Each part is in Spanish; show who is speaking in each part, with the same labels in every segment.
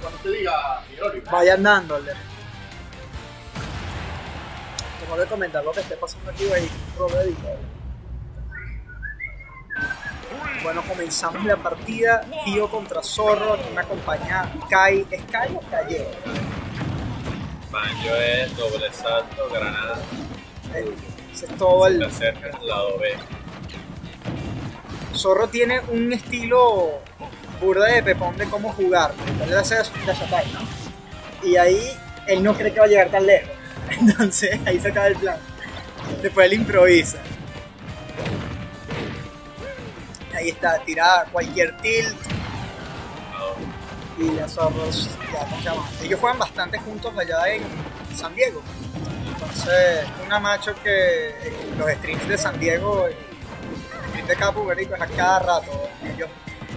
Speaker 1: cuando te diga Gregorio.
Speaker 2: Vayan dándole. Tengo que comentar lo que esté pasando aquí, güey. Robert Bueno, comenzamos la partida. Tío contra Zorro. Aquí me acompaña Kai. ¿Es Kai o Calle?
Speaker 3: Banjo es doble salto, granada.
Speaker 2: Ese es todo
Speaker 3: Se
Speaker 2: el.
Speaker 3: acerca al lado B.
Speaker 2: Zorro tiene un estilo burda de pepón de cómo jugar. Él hace dash attack, ¿no? Y ahí él no cree que va a llegar tan lejos. Entonces ahí se acaba el plan. Después él improvisa. Ahí está, tira cualquier tilt. Y las zorros ya ¿cómo se? Ellos juegan bastante juntos allá en San Diego. Entonces, una macho que los streams de San Diego, el stream de marico, es a cada rato. Ellos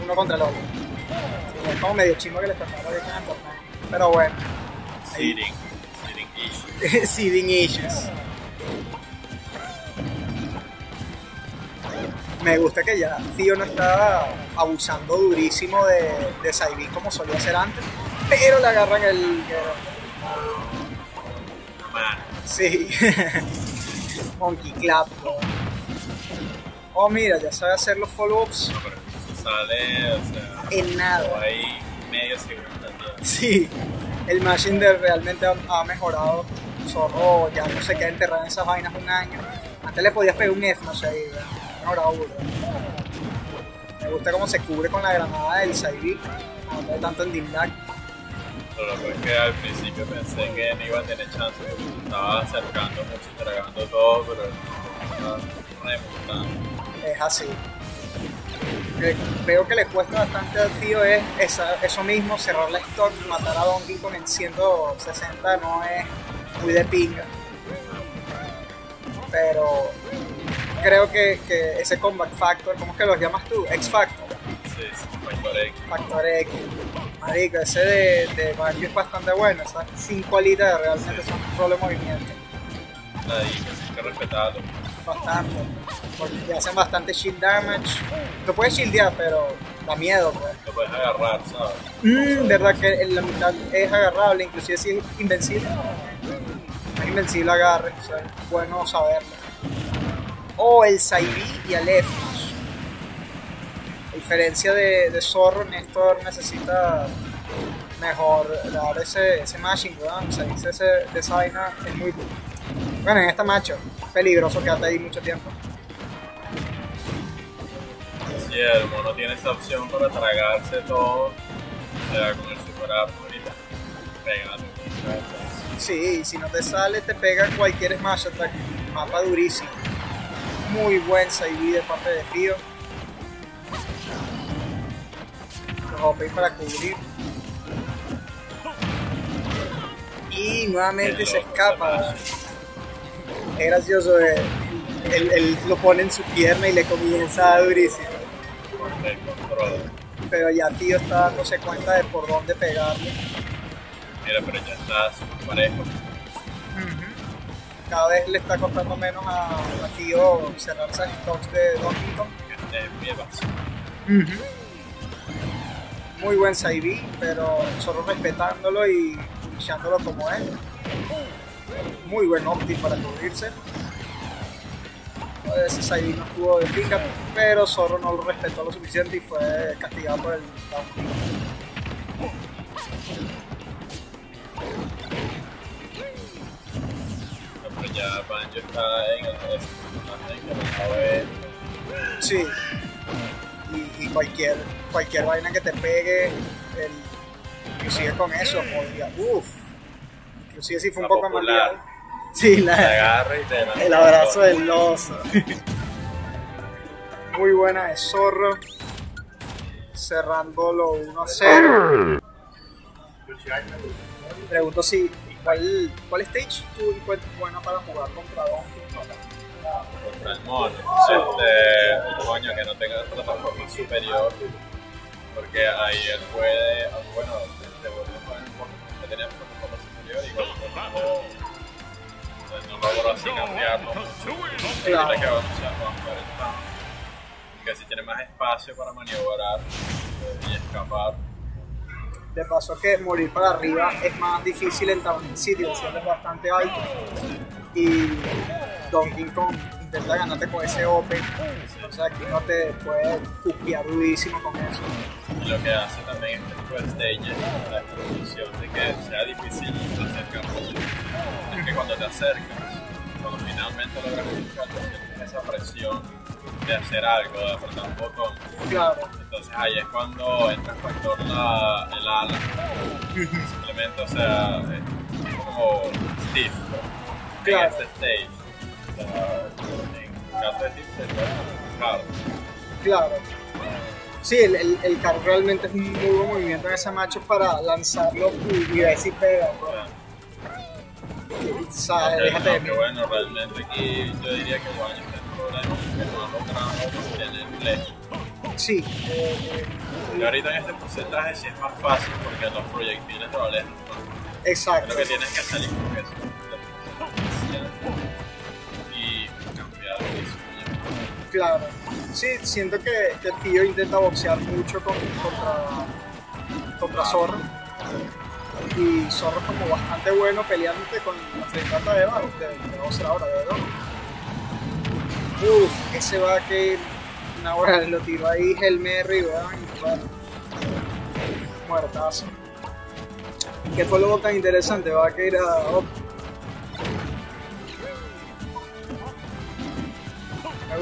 Speaker 2: uno contra el otro. Sí, Es como medio chingo que les tocaba. Pero bueno,
Speaker 3: Seeding. Seeding issue.
Speaker 2: seeding issues. Me gusta que ya Tío no está abusando durísimo de, de Saibi como solía hacer antes, pero le agarran el. Sí. Monkey Clap. Oh, mira, ya sabe hacer los follow-ups
Speaker 3: No, sale, o sea,
Speaker 2: en nada.
Speaker 3: medio segundo. ¿no?
Speaker 2: Sí, el Machine de realmente ha, ha mejorado. Zorro ya no se queda enterrado en esas vainas un año. Antes le podías pegar un F, no sé, y ha mejorado burda. Me gusta cómo se cubre con la granada del Saibi, no de tanto en Dimlac.
Speaker 3: Pero lo que es que al principio pensé que no iba a tener chance porque se estaba acercando mucho, entregando todo, pero remontando.
Speaker 2: Es así. Veo que le cuesta bastante al tío es esa- eso mismo, cerrar la stock, matar a Donkey Kong en 160 no es muy de pinga. Pero creo que, que ese comeback factor, ¿cómo es que los llamas tú? X Factor,
Speaker 3: Sí, sí, Factor X.
Speaker 2: Factor X. Marico, ese de, de Banjo es bastante bueno, esas 5 alitas realmente son un solo movimiento.
Speaker 3: Ahí, que respetarlo.
Speaker 2: Bastante. Porque hacen bastante shield damage. Lo puedes shieldear, pero da miedo, pues.
Speaker 3: Lo puedes agarrar, ¿sabes?
Speaker 2: Mm, verdad que en la mitad es agarrable, inclusive si es invencible. Es invencible agarre, o sea, es bueno saberlo. O el Saibi y el F. A diferencia de, de Zorro, Néstor necesita mejor dar ese, ese mashing, weón. O sea, ese, esa vaina es muy. Bueno, en esta macho, peligroso quedarte ahí mucho tiempo.
Speaker 3: Sí, el mono tiene esa opción para tragarse todo, o sea, con el super y pégate.
Speaker 2: Sí, y si no te sale, te pega cualquier smash attack. Mapa durísimo. Muy buen Saibi de parte de Fío. Los OP para cubrir. Y nuevamente se escapa. Es gracioso. eh. Él, él lo pone en su pierna y le comienza a durísimo. Pero ya Tío está dándose cuenta de por dónde pegarle.
Speaker 3: Mira, pero ya está súper parejo.
Speaker 2: Cada vez le está costando menos a, a Tío cerrar esas stocks de
Speaker 3: esté bien vacío.
Speaker 2: Muy buen Saibi, pero solo respetándolo y echándolo como es. Muy buen Opti para cubrirse. Ese Saibi no estuvo de pinga, pero Zorro no lo respetó lo suficiente y fue castigado por el down.
Speaker 3: Ya Banjo está en el sabe
Speaker 2: Sí. Y, y cualquier, cualquier vaina que te pegue, el, inclusive con eso, podría. Uff. Inclusive si fue un
Speaker 3: La
Speaker 2: poco más
Speaker 3: popular.
Speaker 2: liado. Sí,
Speaker 3: te
Speaker 2: la,
Speaker 3: agarra y te
Speaker 2: El abrazo del oso. Muy buena de zorro. Cerrándolo 1 a 0. Pregunto si. ¿Cuál, cuál stage tú encuentras buena para jugar contra Donkey?
Speaker 3: contra el mono. Este, coño, que no tenga plataforma superior. Porque ahí él puede, ah, bueno, te vuelve con el logro así cambiarlo. Que avanzar más así tiene más espacio para maniobrar y escapar.
Speaker 2: De paso que morir para arriba es más difícil en Town City, el cielo es bastante alto. Y Donkey Kong intenta ganarte con ese open. O sea, aquí no te puede cuquear durísimo con eso.
Speaker 3: Y lo que hace también este tipo de stages la condición de que sea difícil acercarse. Es que cuando te acercas, cuando finalmente logras acercarte, sientes esa presión de hacer algo, de apretar un botón.
Speaker 2: Claro,
Speaker 3: Entonces ahí es cuando entra en factor la, el ala. Simplemente, o sea, es como stiff
Speaker 2: Claro.
Speaker 3: en este stage. O sea, caso de stiff sería claro.
Speaker 2: claro. Sí, el, el, el carro realmente es un muy buen movimiento en ese macho para lanzarlo y, y ver si pega. O sea,
Speaker 3: Aunque-
Speaker 2: déjate de
Speaker 3: aunque
Speaker 2: mí.
Speaker 3: bueno, realmente aquí yo diría que Guaño está en problemas que no ha logrado tener lejos.
Speaker 2: Sí, eh,
Speaker 3: Y ahorita en este porcentaje sí es más fácil porque los proyectiles lo alejan. ¿no?
Speaker 2: exacto.
Speaker 3: Lo que tienes que salir con eso.
Speaker 2: Claro. Sí, siento que, que Tío intenta boxear mucho con- contra, contra Zorro. Y Zorro es como bastante bueno peleándote con la frentata de Bar, de, de boxear ahora, de verdad. Uf, ese va que una hora lo tiró ahí Helmerry, weón, y bueno, muertazo. ¿Qué fue lo tan interesante? Va a que ir a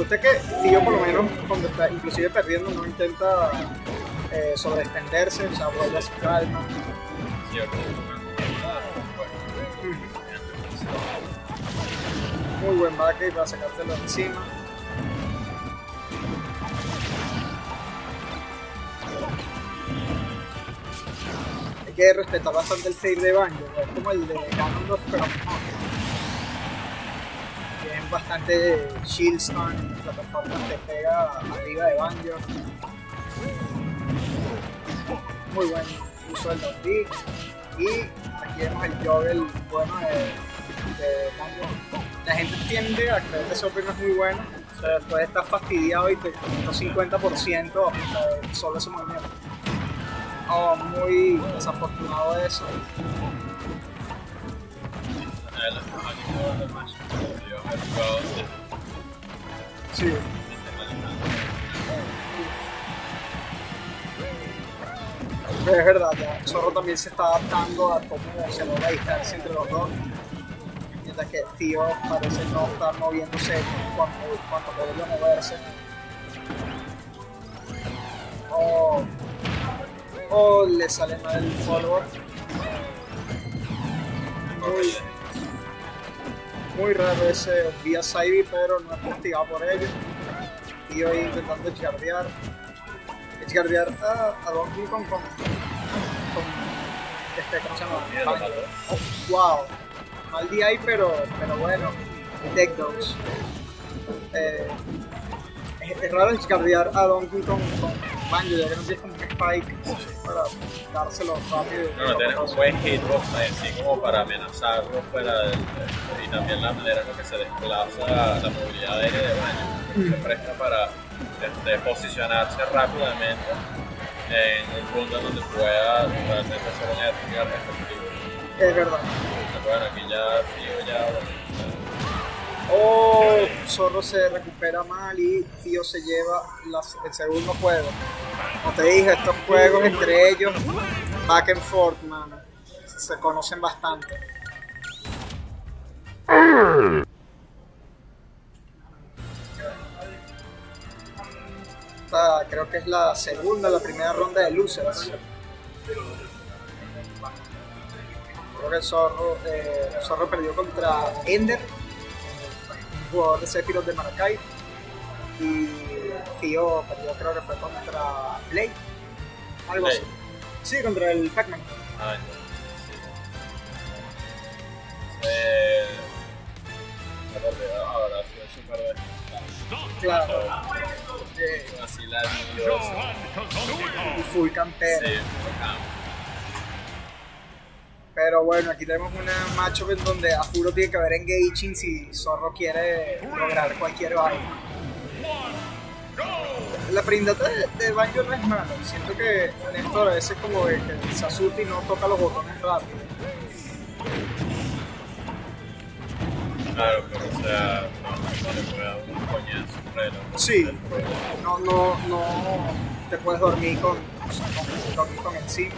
Speaker 2: gusta que Tío por lo menos cuando está inclusive perdiendo no intenta eh, sobreextenderse, o sea, vuelve a su calma. Muy buen baque para sacárselo de encima. Hay que respetar bastante el save de Banjo, es como el de Ganondorf, pero mejor. Bastante shieldstone, plataformas que pega arriba de Banjo. Muy buen uso del B. Y aquí vemos el joggle bueno de, de Banjo. La gente tiende a creer que ese open es muy bueno. O sea, después estás fastidiado y te quitó 50% de solo ese movimiento. Oh, muy desafortunado eso. Sí. es verdad, ya Zorro también se está adaptando a cómo se logra distancia entre los dos. Mientras que Tío parece no estar moviéndose cuando, cuando podría moverse. Oh, oh, le sale mal el follower. Muy, muy raro ese vía Saibi, pero no es castigado por ello. Tío ahí intentando chardear. Edgeguardear a, a Donkey Kong con, con este, ¿cómo se llama? Oh, wow, mal DI pero, pero bueno, y Deck Dogs. Eh, es, es raro edgeguardear a Donkey Kong con Ya que no tienes como un spike para dárselo rápido.
Speaker 3: No, no tienes un buen hitbox así como para amenazarlo fuera del, y también la manera en la que se desplaza la movilidad aérea de baño se presta para este, posicionarse rápidamente en un punto donde pueda realmente hacer un airfield efectivo.
Speaker 2: Es verdad.
Speaker 3: Bueno, aquí ya Tío ya
Speaker 2: Oh, Zorro se recupera mal y Tío se lleva las- el segundo juego. Como te dije, estos juegos entre ellos, back and forth, mano, se conocen bastante. Esta creo que es la segunda, la primera ronda de losers. Creo que el Zorro, eh, Zorro perdió contra Ender, un jugador de Sephiroth de Maracay. Tío perdió, creo que fue contra Blade. Algo
Speaker 3: Blade.
Speaker 2: así. Sí, contra el Pac-Man.
Speaker 3: Ah, no. Eh, ahora sí, es súper de
Speaker 2: Claro. Eh,
Speaker 3: así la
Speaker 2: y full campero.
Speaker 3: Sí.
Speaker 2: Pero bueno, aquí tenemos una matchup en donde a juro tiene que haber engaging si Zorro quiere lograr cualquier vaina. La frindata de, de Banjo no es mala. Siento que Néstor a veces como que, que se asusta y no toca los botones rápido.
Speaker 3: Claro, pero o sea, no, le puede dar un coñazo reloj.
Speaker 2: Sí, no, no, no te puedes dormir con, con, dormir con encima.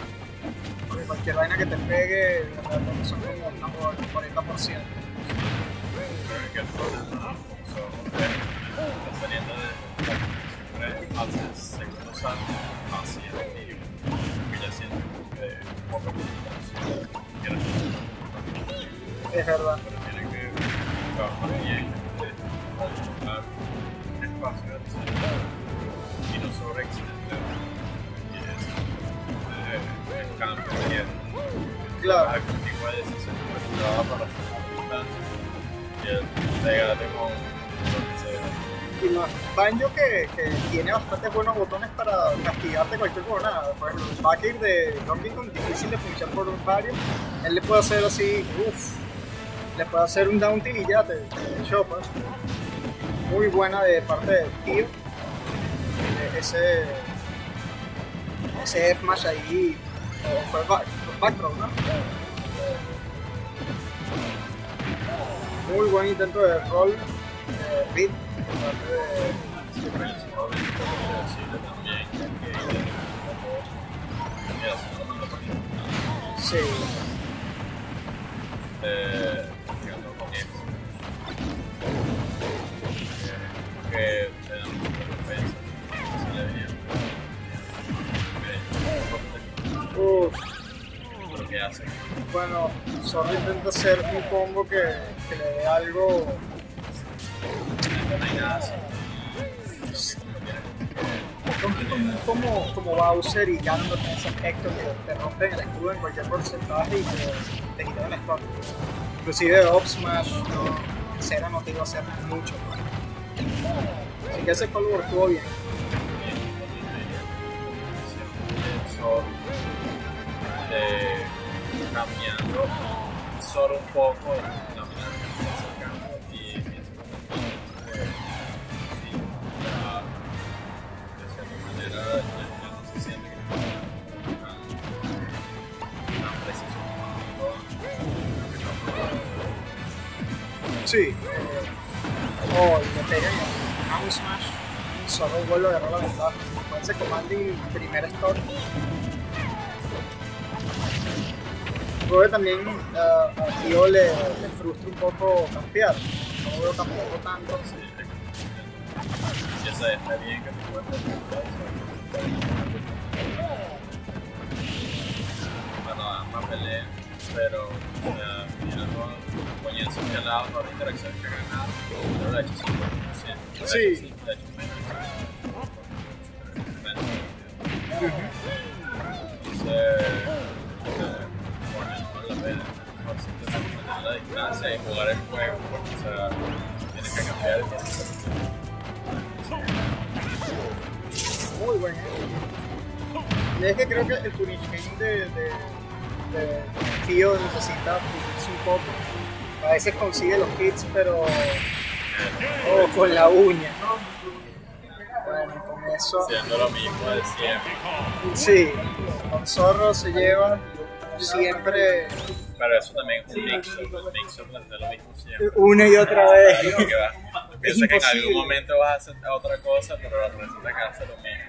Speaker 2: Porque cualquier vaina que te pegue, son como un 40%.
Speaker 3: Creo que el problema son está saliendo segundos años hacia el. Que que quiero
Speaker 2: Es verdad.
Speaker 3: pero tiene que trabajar bien, ocupar espacio y no. Y es el cambio tierra.
Speaker 2: Claro.
Speaker 3: La antigua decisión que para la y el con que.
Speaker 2: Banjo que, tiene bastantes buenos botones para castigarte cualquier jornada. Por ejemplo, el backer de Donkey Kong, difícil de punchar por varios. Él le puede hacer así, uff, le puede hacer un down tilt y ya te, chopas. Muy buena de parte del tío. Eh, Ese, ese F-Mash ahí eh, fue back, back throw, ¿no? Muy buen intento de roll, Sí,
Speaker 3: eh.
Speaker 2: Bueno, solo intenta hacer un combo que, que le dé algo. Como, como Bowser y Ganondorf en ese aspecto que te rompen el escudo en cualquier porcentaje y te, te quitan el stock. Inclusive Up Smash no, cera no te iba a hacer mucho. Así que ese follower estuvo bien.
Speaker 3: de cambiando solo un poco la Sí.
Speaker 2: oh, y le pegan a un Smash. Solo vuelve a agarrar la ventaja. Con ese commanding primer stock. Creo que también ah, a Tío le, le frustra un poco campear. No veo tampoco tanto.
Speaker 3: Sí, y esa está bien que te cuentes bueno, ambas peleas, pero sea, mira los coñazos que ha dado, todas las interacciones que ha ganado, pero lo ha hecho 100%.
Speaker 2: Sí.
Speaker 3: Lo ha hecho menos. Entonces, eh, bueno, vale la pena. Simplemente mantener la distancia y jugar el juego, porque o sea, tienes que cambiar el tiempo.
Speaker 2: Muy buen Y es que creo que el punishment de, de, de Tío necesita pulirse un poco. A veces consigue los hits, pero oh, con la uña. Bueno, con eso.
Speaker 3: Haciendo lo mismo de siempre.
Speaker 2: Sí, con Zorro se lleva siempre
Speaker 3: Pero eso también es un mix-up, el mix-up es de lo mismo siempre.
Speaker 2: una y otra vez.
Speaker 3: Digo que en algún momento vas a hacer otra cosa, pero resulta que hace lo mismo.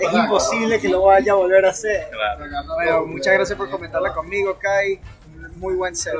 Speaker 2: Es imposible que lo vaya a volver a hacer.
Speaker 3: Claro.
Speaker 2: Bueno, muchas gracias por comentarla conmigo, Kai. Muy buen set.